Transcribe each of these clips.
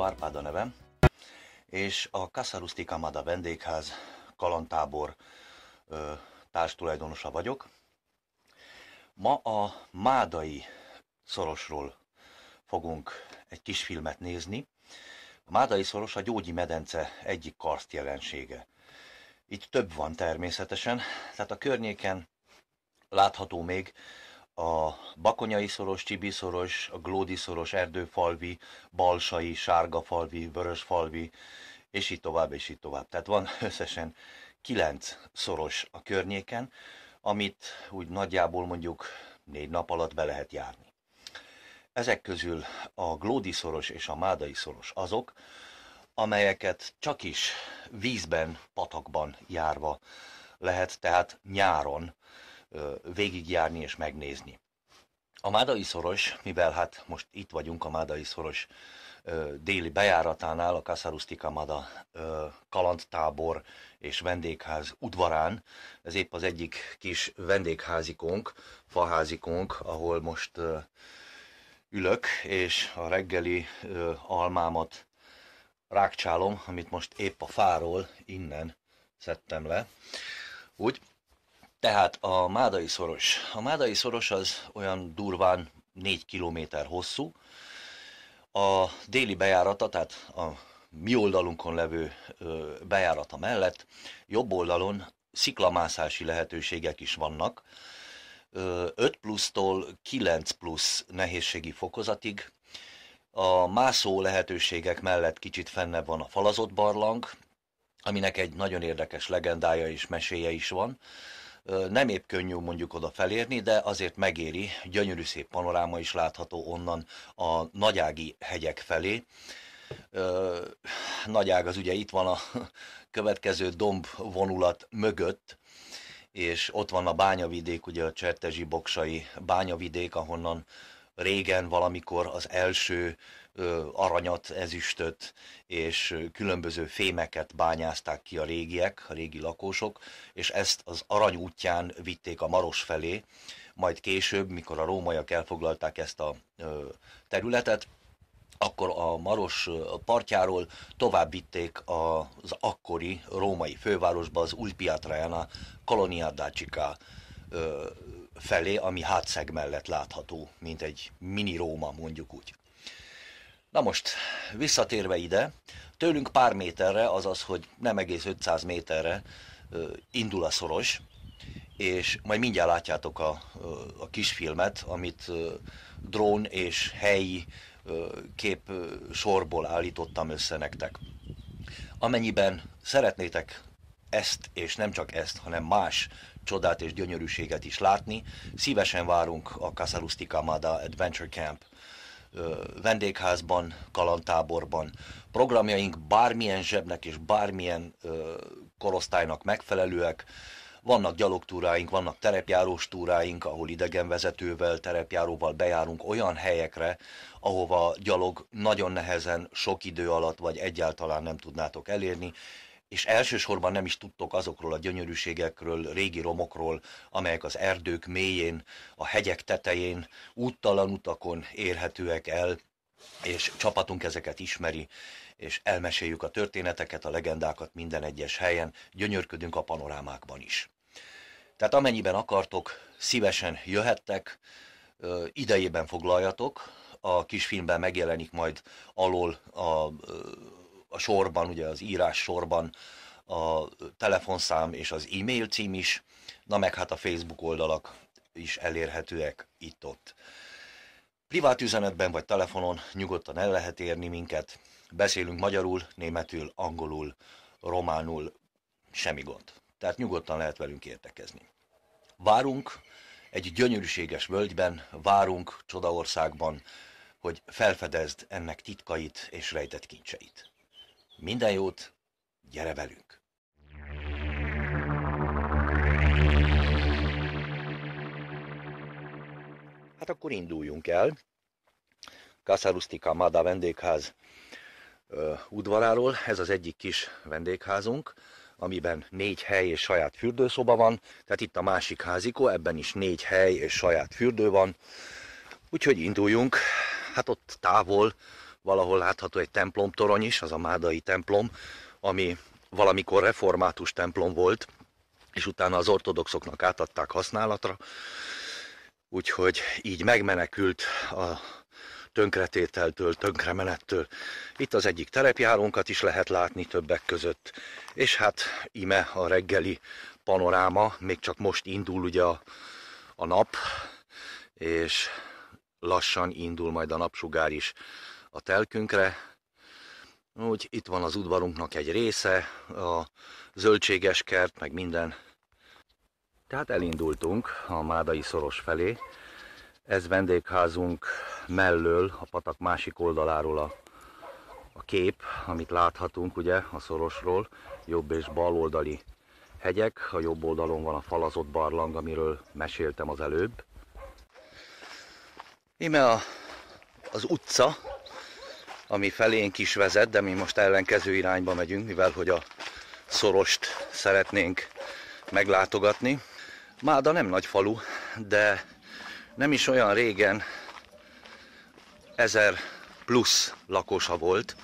Lassó Árpád a nevem, és a Casa Rustica Mada vendégház kalantábor társtulajdonosa vagyok. Ma a Mádai szorosról fogunk egy kis filmet nézni. A Mádai szoros a Gyógyi medence egyik karszt jelensége. Itt több van természetesen, tehát a környéken látható még a Bakonyai szoros, Csibi szoros, a Glódi szoros, Erdőfalvi, Balsai, Sárgafalvi, Vörösfalvi, és így tovább, és így tovább. Tehát van összesen kilenc szoros a környéken, amit úgy nagyjából mondjuk négy nap alatt be lehet járni. Ezek közül a Glódi szoros és a Mádai szoros azok, amelyeket csak is vízben, patakban járva lehet, tehát nyáron végigjárni és megnézni. A Mádai szoros, mivel hát most itt vagyunk a Mádai szoros déli bejáratánál, a Casa Rustica Mada kalandtábor és vendégház udvarán. Ez épp az egyik kis vendégházikónk, faházikónk, ahol most ülök, és a reggeli almámat rákcsálom, amit most épp a fáról innen szedtem le. Úgy, tehát a Mádai szoros. A Mádai szoros az olyan durván 4 kilométer hosszú. A déli bejárata, tehát a mi oldalunkon levő bejárata mellett jobb oldalon sziklamászási lehetőségek is vannak. 5 plusztól 9 plusz nehézségi fokozatig. A mászó lehetőségek mellett kicsit fennebb van a falazott barlang, aminek egy nagyon érdekes legendája és meséje is van. Nem épp könnyű mondjuk oda felérni, de azért megéri, gyönyörű szép panoráma is látható onnan a nagyági hegyek felé. Nagyág az ugye itt van a következő domb vonulat mögött, és ott van a bányavidék, ugye a Csertezsi Boksai bányavidék, ahonnan régen valamikor az első aranyat, ezüstöt és különböző fémeket bányázták ki a régiek, a régi lakósok, és ezt az arany útján vitték a Maros felé, majd később, mikor a rómaiak elfoglalták ezt a területet, akkor a Maros partjáról tovább vitték az akkori római fővárosba, az Ulpia Traiana Colonia Dacica felé, ami hátszeg mellett látható, mint egy mini Róma, mondjuk úgy. Na most, visszatérve ide, tőlünk pár méterre, azaz, hogy nem egész 500 méterre indul a szoros, és majd mindjárt látjátok a, a kisfilmet, amit drón és helyi kép sorból állítottam össze nektek. Amennyiben szeretnétek ezt, és nem csak ezt, hanem más csodát és gyönyörűséget is látni, szívesen várunk a Casa Rustica Mada Adventure Camp vendégházban, kalantáborban. Programjaink bármilyen zsebnek és bármilyen korosztálynak megfelelőek. Vannak gyalogtúráink, vannak terepjárós túráink, ahol idegenvezetővel, terepjáróval bejárunk olyan helyekre, ahova gyalog nagyon nehezen, sok idő alatt, vagy egyáltalán nem tudnátok elérni, és elsősorban nem is tudtok azokról a gyönyörűségekről, régi romokról, amelyek az erdők mélyén, a hegyek tetején, úttalan utakon érhetőek el, és csapatunk ezeket ismeri, és elmeséljük a történeteket, a legendákat minden egyes helyen, gyönyörködünk a panorámákban is. Tehát amennyiben akartok, szívesen jöhettek, idejében foglaljatok, a kisfilmben megjelenik majd alól a a sorban, ugye az írás sorban a telefonszám és az e-mail cím is, na meg hát a Facebook oldalak is elérhetőek itt-ott. Privát üzenetben vagy telefonon nyugodtan el lehet érni minket. Beszélünk magyarul, németül, angolul, románul, semmi gond. Tehát nyugodtan lehet velünk értekezni. Várunk egy gyönyörűséges völgyben, várunk csodaországban, hogy felfedezd ennek titkait és rejtett kincseit. Minden jót, gyere velünk! Hát akkor induljunk el. Casa Rustica Mada vendégház udvaráról. Ez az egyik kis vendégházunk, amiben négy hely és saját fürdőszoba van. Tehát itt a másik házikó, ebben is négy hely és saját fürdő van. Úgyhogy induljunk. Hát ott távol valahol látható egy templomtorony is, az a Mádai templom, ami valamikor református templom volt, és utána az ortodoxoknak átadták használatra, úgyhogy így megmenekült a tönkretételtől, tönkremenettől. Itt az egyik terepjárónkat is lehet látni többek között, és hát ime a reggeli panoráma, még csak most indul ugye a, a nap, és lassan indul majd a napsugár is a telkünkre. Úgy itt van az udvarunknak egy része, a zöldséges kert, meg minden. Tehát elindultunk a Mádai szoros felé. Ez vendégházunk mellől, a patak másik oldaláról a, a kép, amit láthatunk ugye a szorosról, jobb és bal oldali hegyek, a jobb oldalon van a falazott barlang, amiről meséltem az előbb. Íme a, az utca, ami felénk is vezet, de mi most ellenkező irányba megyünk, mivel hogy a szorost szeretnénk meglátogatni. Máda nem nagy falu, de nem is olyan régen ezer plusz lakosa volt.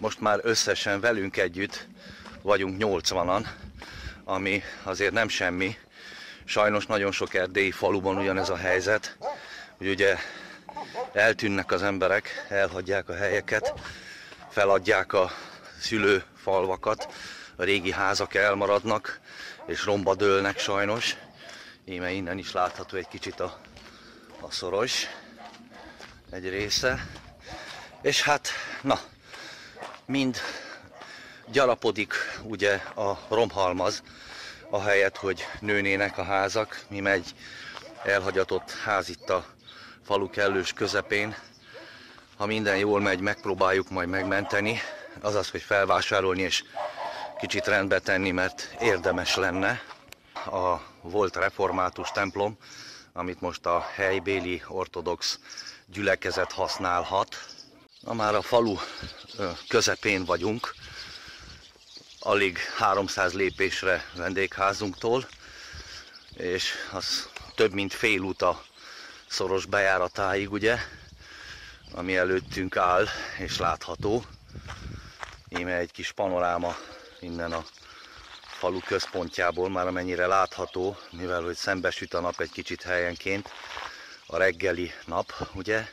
Most már összesen velünk együtt vagyunk 80-an, ami azért nem semmi. Sajnos nagyon sok erdélyi faluban ugyanez a helyzet, hogy ugye eltűnnek az emberek, elhagyják a helyeket, feladják a szülőfalvakat, a régi házak elmaradnak, és romba dőlnek sajnos. Íme innen is látható egy kicsit a, a szoros egy része. És hát, na, mind gyarapodik ugye a romhalmaz, ahelyett, hogy nőnének a házak. Mi megy elhagyatott ház itt a falu kellős közepén. Ha minden jól megy, megpróbáljuk majd megmenteni, azaz, hogy felvásárolni és kicsit rendbe tenni, mert érdemes lenne. A volt református templom, amit most a helybéli ortodox gyülekezet használhat. Na már a falu közepén vagyunk, alig 300 lépésre vendégházunktól, és az több mint fél út a szoros bejáratáig, ugye, ami előttünk áll és látható. Íme egy kis panoráma innen a falu központjából, már amennyire látható, mivel hogy szembesüt a nap egy kicsit helyenként, a reggeli nap, ugye?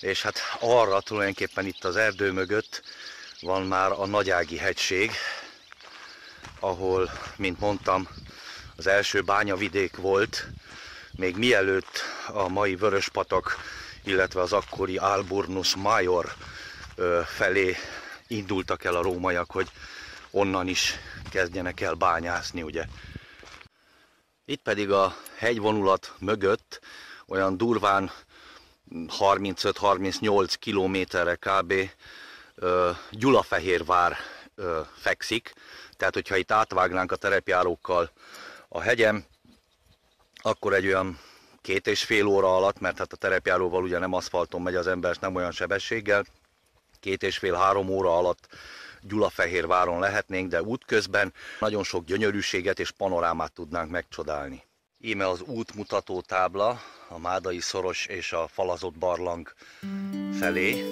És hát arra tulajdonképpen itt az erdő mögött van már a Nagyági hegység, ahol, mint mondtam, az első bányavidék volt, még mielőtt a mai Vöröspatak, illetve az akkori Alburnus Major felé indultak el a rómaiak, hogy onnan is kezdjenek el bányászni, ugye. Itt pedig a hegyvonulat mögött olyan durván 35-38 kilométerre kb. Gyulafehérvár fekszik, tehát hogyha itt átvágnánk a terepjárókkal a hegyem, akkor egy olyan két és fél óra alatt, mert hát a terepjáróval ugye nem aszfalton megy az ember, nem olyan sebességgel, két és fél-három óra alatt Gyulafehérváron lehetnénk, de útközben nagyon sok gyönyörűséget és panorámát tudnánk megcsodálni. Íme az útmutató tábla a Mádai szoros és a falazott barlang felé.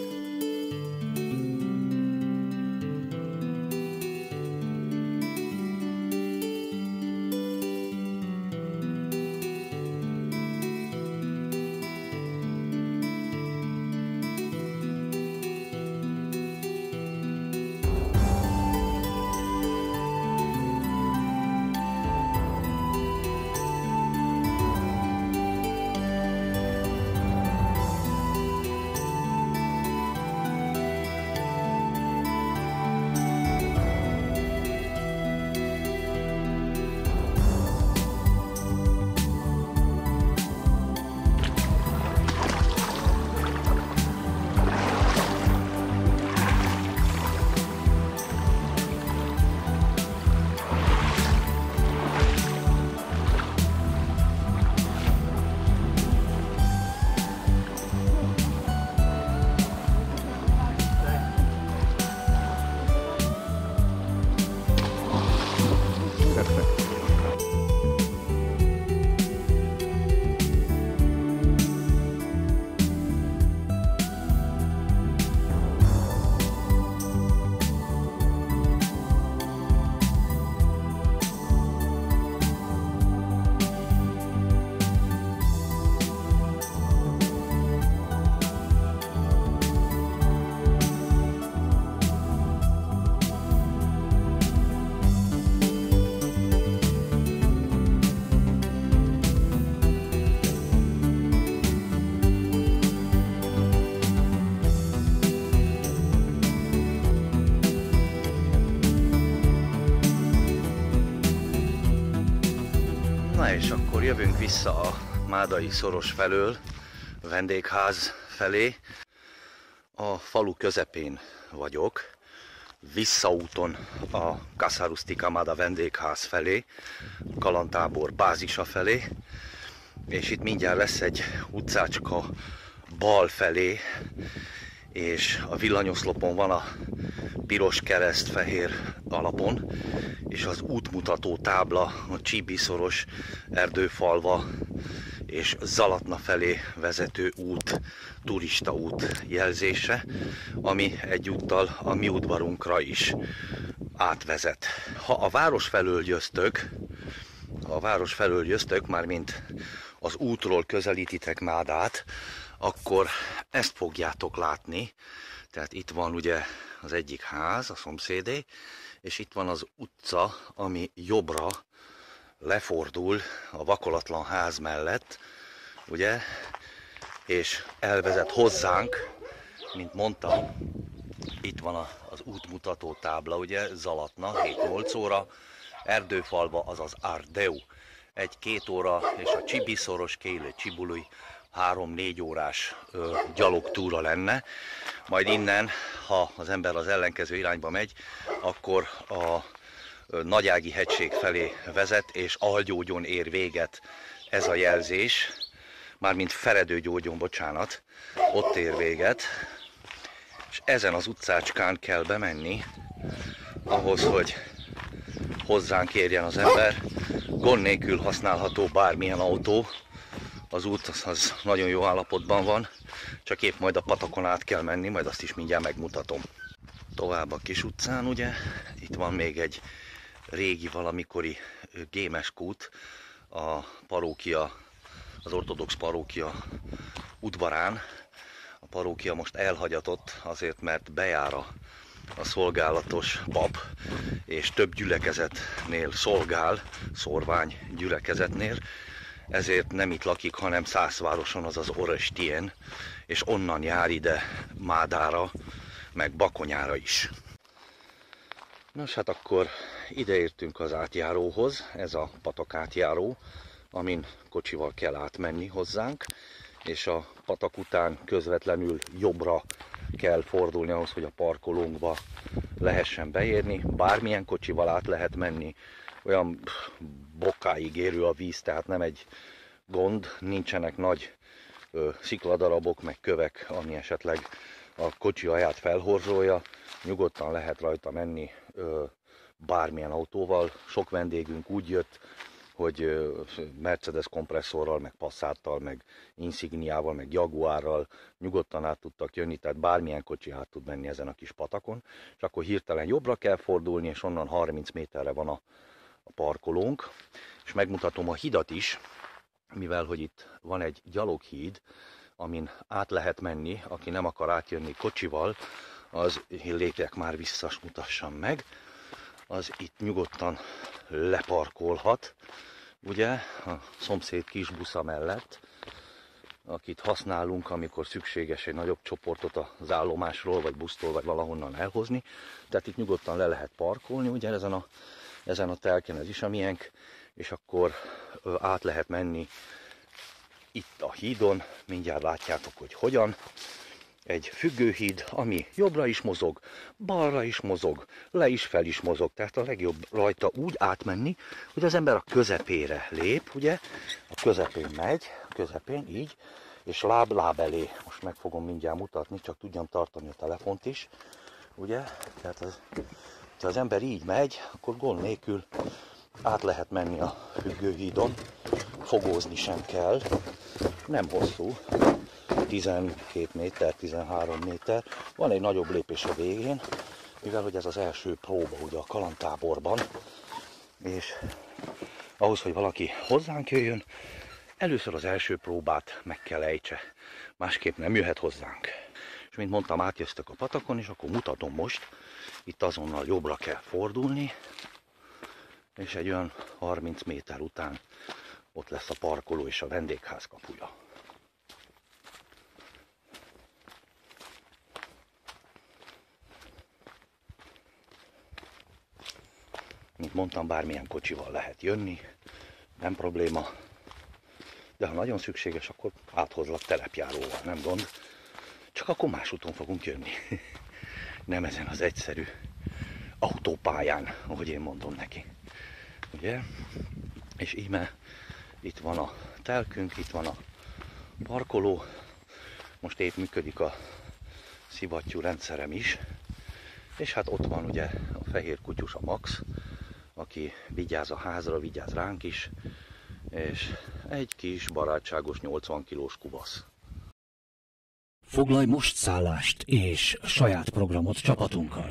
És akkor jövünk vissza a Mádai szoros felől, a vendégház felé. A falu közepén vagyok, visszaúton a Kasarusztika Mada vendégház felé, Kalantábor bázisa felé, és itt mindjárt lesz egy utcácska bal felé, és a villanyoszlopon van a piros kereszt fehér alapon, és az útmutató tábla a Csibiszoros erdőfalva és Zalatna felé vezető út, turista út jelzése, ami egyúttal a mi udvarunkra is átvezet. Ha a város felől jöztök, ha a város felől jöztök, mint az útról közelítitek Mádát, akkor ezt fogjátok látni. Tehát itt van ugye az egyik ház, a szomszédé, és itt van az utca, ami jobbra lefordul a vakolatlan ház mellett, ugye, és elvezet hozzánk, mint mondtam, itt van az útmutató tábla, ugye, Zalatna, 7-8 óra, Erdőfalva, azaz Ardeu, egy-két óra, és a Csibiszoros, Kéle, Csibului, három-négy órás ö, gyalogtúra lenne. Majd innen, ha az ember az ellenkező irányba megy, akkor a Nagyági hegység felé vezet, és Algyógyon ér véget ez a jelzés, mármint Feredőgyógyon, bocsánat, ott ér véget, és ezen az utcácskán kell bemenni, ahhoz, hogy hozzánk érjen az ember. Gond nélkül használható bármilyen autó, az út az, az nagyon jó állapotban van, csak épp majd a patakon át kell menni, majd azt is mindjárt megmutatom. Tovább a kis utcán, ugye, itt van még egy régi valamikori gémes kút, a parókia, az ortodox parókia udvarán. A parókia most elhagyatott azért, mert bejára a szolgálatos pap, és több gyülekezetnél szolgál, szorvány gyülekezetnél, ezért nem itt lakik, hanem Szászvároson, azaz Orestien, és onnan jár ide Mádára, meg Bakonyára is. Nos, hát akkor ideértünk az átjáróhoz, ez a patak átjáró, amin kocsival kell átmenni hozzánk, és a patak után közvetlenül jobbra kell fordulni ahhoz, hogy a parkolónkba lehessen beérni. Bármilyen kocsival át lehet menni, olyan bokáig érő a víz, tehát nem egy gond, nincsenek nagy ö, szikladarabok, meg kövek, ami esetleg a kocsi aját felhorzsolja, nyugodtan lehet rajta menni ö, bármilyen autóval. Sok vendégünk úgy jött, hogy Mercedes kompresszorral, meg Passattal, meg Insigniával, meg Jaguarral nyugodtan át tudtak jönni, tehát bármilyen kocsi át tud menni ezen a kis patakon, és akkor hirtelen jobbra kell fordulni, és onnan 30 méterre van a, a parkolónk, és megmutatom a hidat is, mivel hogy itt van egy gyaloghíd, amin át lehet menni, aki nem akar átjönni kocsival, az lépjek már vissza, mutassam meg, az itt nyugodtan leparkolhat, ugye, a szomszéd kis busza mellett, akit használunk, amikor szükséges egy nagyobb csoportot az állomásról, vagy busztól, vagy valahonnan elhozni. Tehát itt nyugodtan le lehet parkolni, ugye ezen a, ezen a telken ez is a miénk, és akkor át lehet menni itt a hídon, mindjárt látjátok, hogy hogyan egy függőhíd, ami jobbra is mozog, balra is mozog, le is fel is mozog. Tehát a legjobb rajta úgy átmenni, hogy az ember a közepére lép, ugye, a közepén megy, a közepén így, és láb-láb elé. Most meg fogom mindjárt mutatni, csak tudjam tartani a telefont is, ugye, tehát az, ha az ember így megy, akkor gond nélkül át lehet menni a függőhídon, fogózni sem kell, nem hosszú, 12 méter, 13 méter. Van egy nagyobb lépés a végén, mivel hogy ez az első próba ugye a kalantáborban, és ahhoz, hogy valaki hozzánk jöjjön, először az első próbát meg kell ejtse, másképp nem jöhet hozzánk. És mint mondtam, átjöztök a patakon, és akkor mutatom most, itt azonnal jobbra kell fordulni, és egy olyan 30 méter után ott lesz a parkoló és a vendégház kapuja. Mint mondtam, bármilyen kocsival lehet jönni, nem probléma. De ha nagyon szükséges, akkor áthozlak telepjáróval, nem gond. Csak akkor más úton fogunk jönni. Nem ezen az egyszerű autópályán, ahogy én mondom neki. Ugye? És íme itt van a telkünk, itt van a parkoló. Most épp működik a szivattyú rendszerem is. És hát ott van ugye a fehér kutyus, a Max, aki vigyáz a házra, vigyáz ránk is, és egy kis barátságos 80 kilós kubasz. Foglalj most szállást és saját programot csapatunkkal.